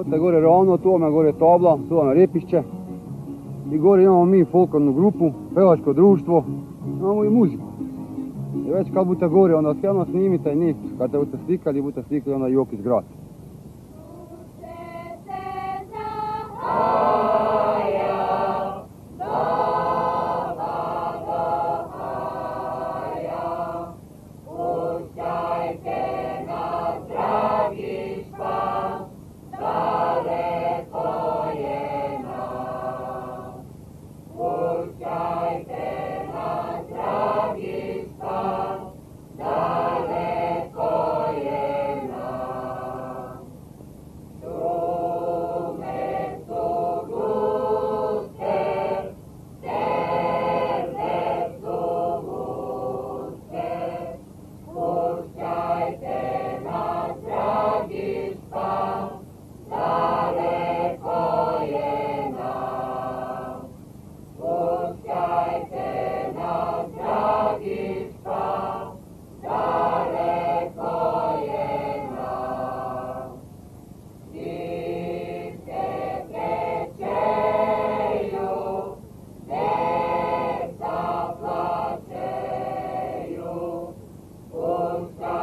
Ote gore ravno, tu vam je gore tabla, tu vam je repišće. I gore imamo mi folklornu grupu, pevačko društvo, imamo i muziku. I već kad budete gore, onda stvarno snimite njih, kad te budete slikali, budete slikali onda i opis grad. Amen.